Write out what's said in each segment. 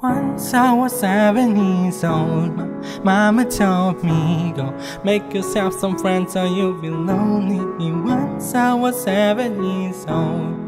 Once I was seven years old, my mama told me, Go make yourself some friends or you'll be lonely. Once I was seven years old.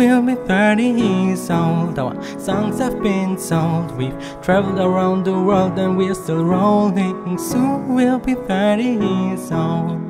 We'll be 30 years old. Our songs have been sold. We've traveled around the world and we're still rolling. Soon we'll be 30 years old.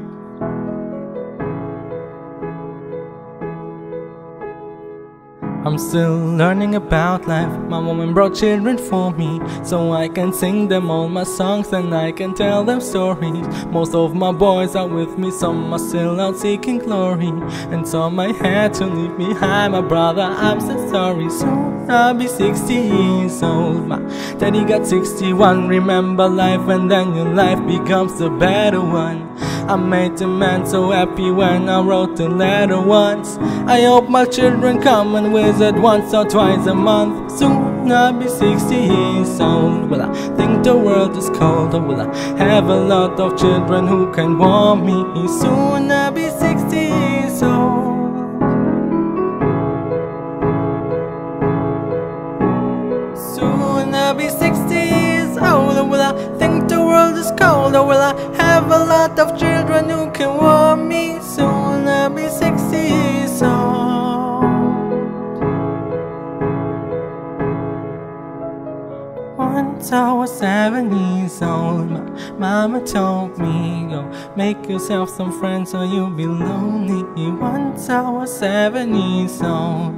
I'm still learning about life. My woman brought children for me, so I can sing them all my songs and I can tell them stories. Most of my boys are with me, some are still out seeking glory, and some I had to leave behind. My brother, I'm so sorry. Soon I'll be 60 years old. My daddy got 61. Remember life, and then your life becomes a better one. I made the man so happy when I wrote the letter once. I hope my children come and visit once or twice a month. Soon I'll be 60 years old. Will I think the world is cold? Or will I have a lot of children who can warm me? Soon I'll be 60 years old. Soon I'll be 60 years old. Will I think the world is cold? Or will I have a lot of children who can warm me? Soon I'll be 60 years old. Once I was seven years old, my mama told me, Go make yourself some friends or you'll be lonely. Once I was seven years old.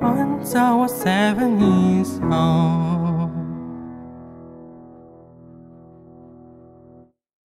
Once I was seven years old.